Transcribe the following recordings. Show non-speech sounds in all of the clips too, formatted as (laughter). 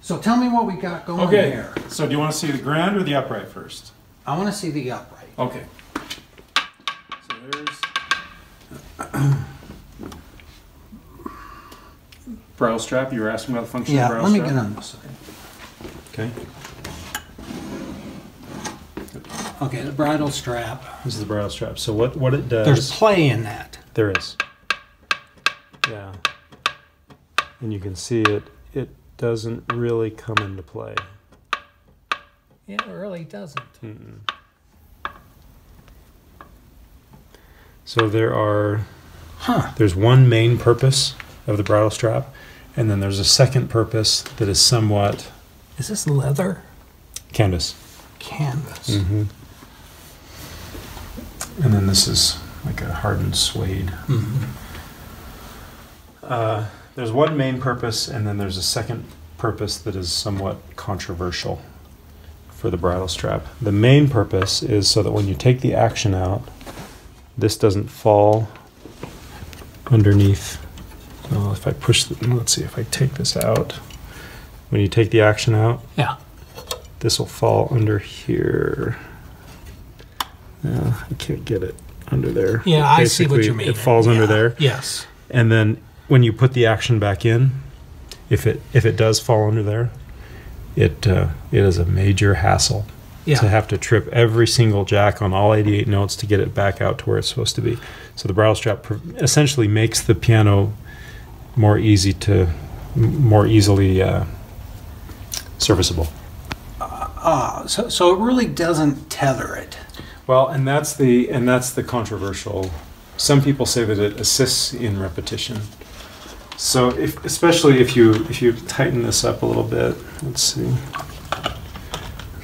So tell me what we got going Okay, here. so do you want to see the grand or the upright first? I want to see the upright. Okay. So there's (clears throat) bridle strap. You were asking about the function Yeah, of bridle let me get on this side. Okay. Okay, the bridle strap. This is the bridle strap. So what what it does? There's play in that. There is. Yeah. And you can see it. It doesn't really come into play. It really doesn't. Mm-mm. So there are Huh. there's one main purpose of the bridle strap, and then there's a second purpose that is somewhat Is this leather? canvas. Canvas. Mm-hmm. And then this is like a hardened suede. Mhm. Uh, there's one main purpose, and then there's a second purpose that is somewhat controversial for the bridle strap. The main purpose is so that when you take the action out, this doesn't fall underneath. Well, if I push, the, let's see if I take this out. When you take the action out, Yeah. this will fall under here. Yeah, I can't get it under there. Yeah, I see what you mean. It falls under Yeah. there. Yes. And then when you put the action back in, if it if it does fall under there, it uh, it is a major hassle Yeah. to have to trip every single jack on all 88 notes to get it back out to where it's supposed to be. So the bridle strap essentially makes the piano more easy to more easily uh, serviceable. Ah, so so it really doesn't tether it. Well, and that's the and that's the controversial. Some people say that it assists in repetition. So, if especially if you if you tighten this up a little bit, let's see.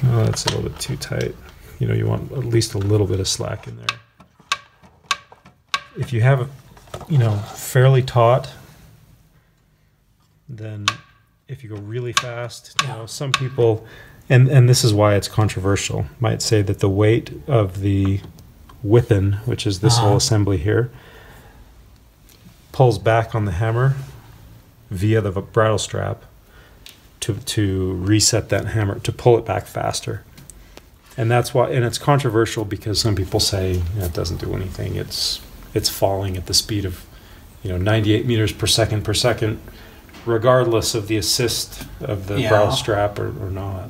Oh, that's a little bit too tight. You know, you want at least a little bit of slack in there. If you have, you know, fairly taut, then if you go really fast, you know, some people and and this is why it's controversial. Might say that the weight of the wippen, which is this Uh-huh. whole assembly here, pulls back on the hammer via the bridle strap to to reset that hammer to pull it back faster. And that's why and it's controversial because some people say know, it doesn't do anything. It's it's falling at the speed of you know 98 meters per second per second regardless of the assist of the Yeah. bridle strap or, or not.